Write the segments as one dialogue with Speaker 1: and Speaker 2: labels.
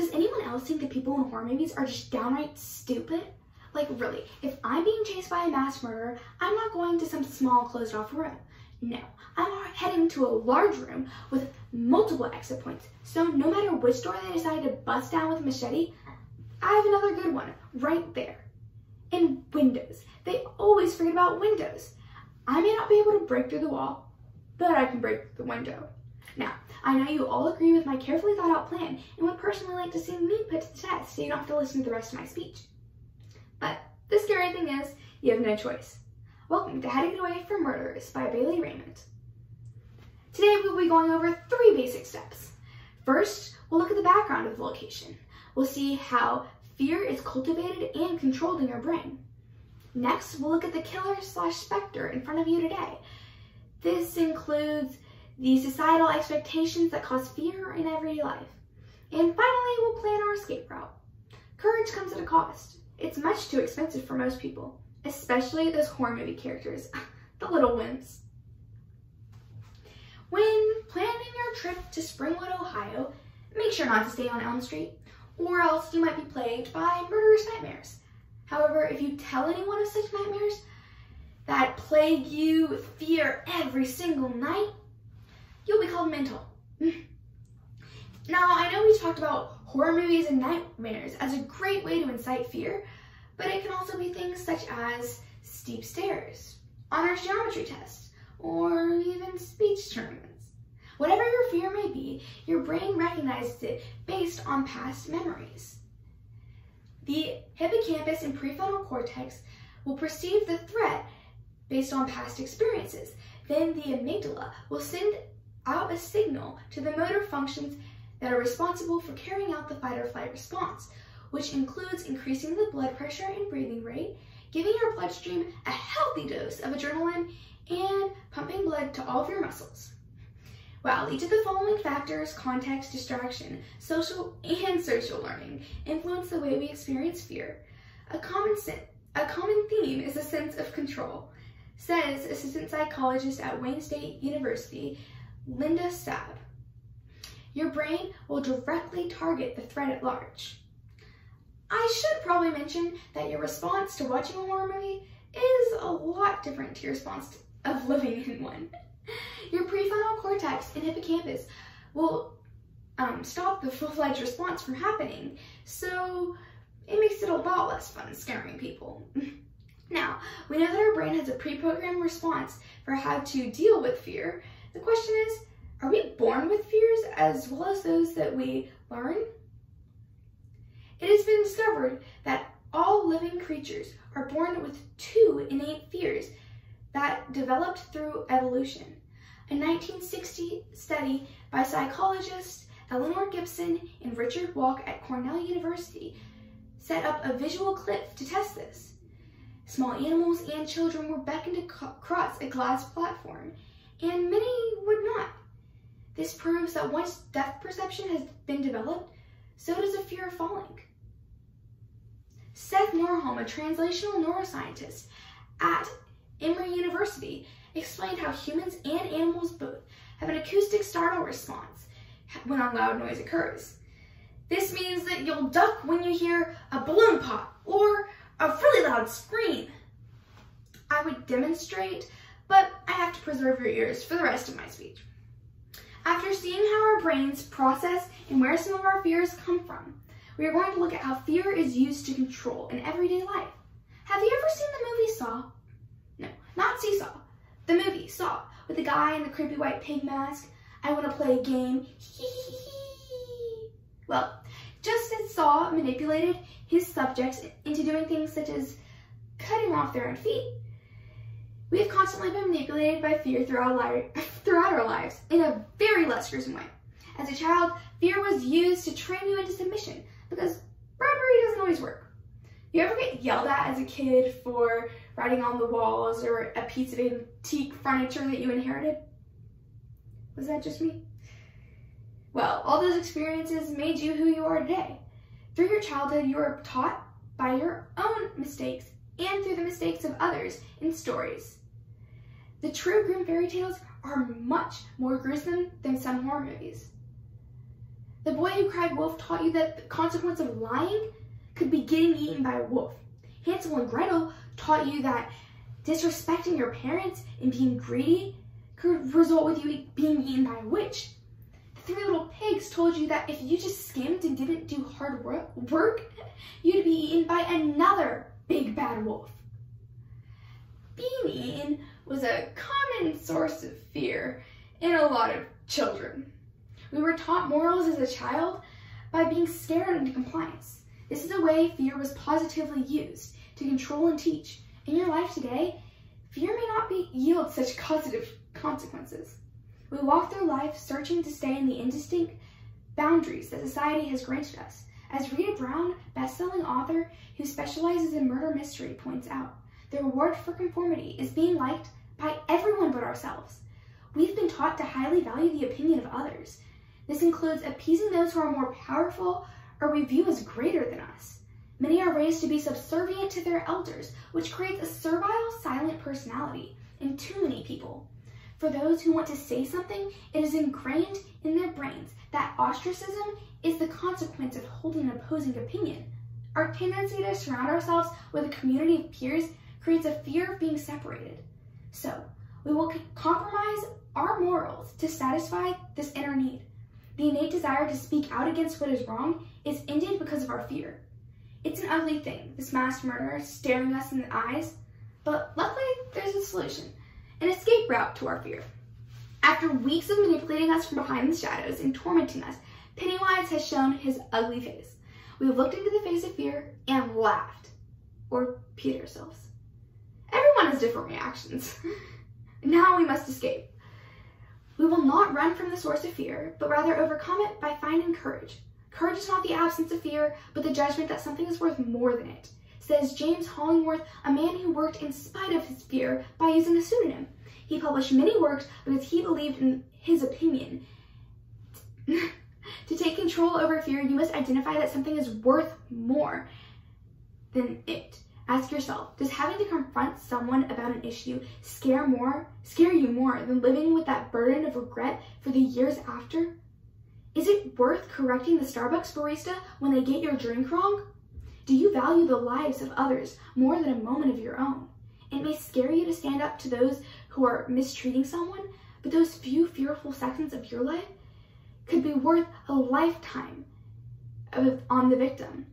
Speaker 1: Does anyone else think that people in horror movies are just downright stupid? Like really, if I'm being chased by a mass murderer, I'm not going to some small closed off room. No, I'm heading to a large room with multiple exit points. So no matter which door they decide to bust down with a machete, I have another good one right there. And windows. They always forget about windows. I may not be able to break through the wall, but I can break the window. Now, I know you all agree with my carefully thought out plan and would personally like to see me put to the test so you don't have to listen to the rest of my speech. But the scary thing is, you have no choice. Welcome to How to Get Away from Murderers by Bailey Raymond. Today we'll be going over three basic steps. First, we'll look at the background of the location. We'll see how fear is cultivated and controlled in your brain. Next, we'll look at the killer slash specter in front of you today. This includes the societal expectations that cause fear in everyday life. And finally, we'll plan our escape route. Courage comes at a cost. It's much too expensive for most people, especially those horror movie characters, the little wimps. When planning your trip to Springwood, Ohio, make sure not to stay on Elm Street, or else you might be plagued by murderous nightmares. However, if you tell anyone of such nightmares that plague you with fear every single night, you'll be called mental. now, I know we talked about horror movies and nightmares as a great way to incite fear, but it can also be things such as steep stairs, honors geometry tests, or even speech tournaments. Whatever your fear may be, your brain recognizes it based on past memories. The hippocampus and prefrontal cortex will perceive the threat based on past experiences. Then the amygdala will send out a signal to the motor functions that are responsible for carrying out the fight or flight response, which includes increasing the blood pressure and breathing rate, giving your bloodstream a healthy dose of adrenaline, and pumping blood to all of your muscles. While each of the following factors, context, distraction, social and social learning, influence the way we experience fear, a common, a common theme is a sense of control, says assistant psychologist at Wayne State University, Linda Saab. Your brain will directly target the threat at large. I should probably mention that your response to watching a horror movie is a lot different to your response of living in one. Your prefrontal cortex and hippocampus will um, stop the full-fledged response from happening, so it makes it a lot less fun scaring people. now, we know that our brain has a pre-programmed response for how to deal with fear. The question is, are we born with fears as well as those that we learn? It has been discovered that all living creatures are born with two innate fears that developed through evolution. A 1960 study by psychologists Eleanor Gibson and Richard Walk at Cornell University set up a visual cliff to test this. Small animals and children were beckoned to cross a glass platform, and many would not. This proves that once depth perception has been developed, so does a fear of falling. Seth Norrholm, a translational neuroscientist at Emory University, explained how humans and animals both have an acoustic startle response when a loud noise occurs. This means that you'll duck when you hear a balloon pop or a really loud scream. I would demonstrate, but I have to preserve your ears for the rest of my speech. After seeing how our brains process and where some of our fears come from, we are going to look at how fear is used to control in everyday life. Have you ever seen the movie Saw? No, not Seesaw. The movie Saw, with the guy in the creepy white pig mask. I want to play a game. well, just as Saw manipulated his subjects into doing things such as cutting off their own feet, we have constantly been manipulated by fear throughout, throughout our lives in a very less gruesome way. As a child, fear was used to train you into submission because bribery doesn't always work. You ever get yelled at as a kid for writing on the walls or a piece of antique furniture that you inherited? Was that just me? Well, all those experiences made you who you are today. Through your childhood, you were taught by your own mistakes and through the mistakes of others in stories. The true Grimm fairy tales are much more gruesome than some horror movies. The boy who cried wolf taught you that the consequence of lying could be getting eaten by a wolf. Hansel and Gretel taught you that disrespecting your parents and being greedy could result with you being eaten by a witch. The three little pigs told you that if you just skimmed and didn't do hard work, you'd be eaten by another big bad wolf. Being eaten was a common source of fear in a lot of children. We were taught morals as a child by being scared into compliance. This is a way fear was positively used to control and teach. In your life today, fear may not be, yield such positive consequences. We walk through life searching to stay in the indistinct boundaries that society has granted us. As Rita Brown, best-selling author who specializes in murder mystery, points out, the reward for conformity is being liked by everyone but ourselves. We've been taught to highly value the opinion of others. This includes appeasing those who are more powerful or we view as greater than us. Many are raised to be subservient to their elders, which creates a servile, silent personality in too many people. For those who want to say something, it is ingrained in their brains that ostracism is the consequence of holding an opposing opinion. Our tendency to surround ourselves with a community of peers creates a fear of being separated. So, we will compromise our morals to satisfy this inner need. The innate desire to speak out against what is wrong is ended because of our fear. It's an ugly thing, this mass murderer staring us in the eyes, but luckily there's a solution an escape route to our fear. After weeks of manipulating us from behind the shadows and tormenting us, Pennywise has shown his ugly face. We have looked into the face of fear and laughed, or peed ourselves. Everyone has different reactions. now we must escape. We will not run from the source of fear, but rather overcome it by finding courage. Courage is not the absence of fear, but the judgment that something is worth more than it says James Hollingworth, a man who worked in spite of his fear by using a pseudonym. He published many works because he believed in his opinion. to take control over fear, you must identify that something is worth more than it. Ask yourself, does having to confront someone about an issue scare more, scare you more than living with that burden of regret for the years after? Is it worth correcting the Starbucks barista when they get your drink wrong? Do you value the lives of others more than a moment of your own? It may scare you to stand up to those who are mistreating someone, but those few fearful seconds of your life could be worth a lifetime of, on the victim.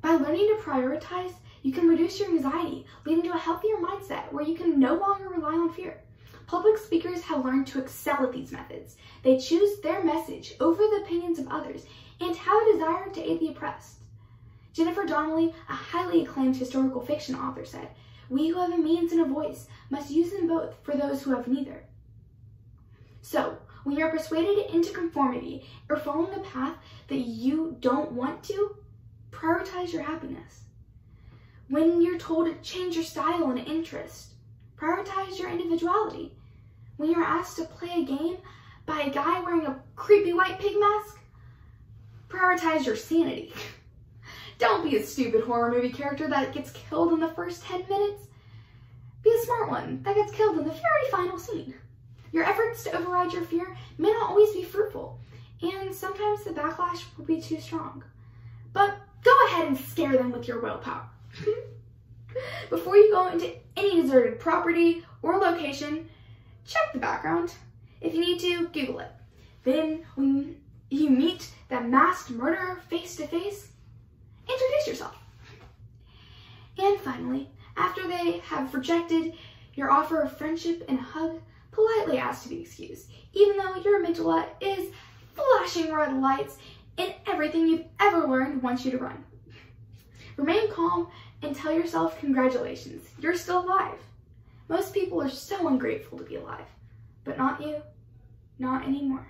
Speaker 1: By learning to prioritize, you can reduce your anxiety, leading to a healthier mindset where you can no longer rely on fear. Public speakers have learned to excel at these methods. They choose their message over the opinions of others and have a desire to aid the oppressed. Jennifer Donnelly, a highly acclaimed historical fiction author, said, We who have a means and a voice must use them both for those who have neither. So, when you're persuaded into conformity or following a path that you don't want to, prioritize your happiness. When you're told to change your style and interest, prioritize your individuality. When you're asked to play a game by a guy wearing a creepy white pig mask, prioritize your sanity. Don't be a stupid horror movie character that gets killed in the first 10 minutes. Be a smart one that gets killed in the very final scene. Your efforts to override your fear may not always be fruitful, and sometimes the backlash will be too strong. But go ahead and scare them with your willpower. Before you go into any deserted property or location, check the background. If you need to, Google it. Then when you meet that masked murderer face to face, introduce yourself. And finally, after they have rejected your offer of friendship and a hug, politely ask to be excused, even though your amygdala is flashing red lights and everything you've ever learned wants you to run. Remain calm and tell yourself congratulations, you're still alive. Most people are so ungrateful to be alive, but not you, not anymore.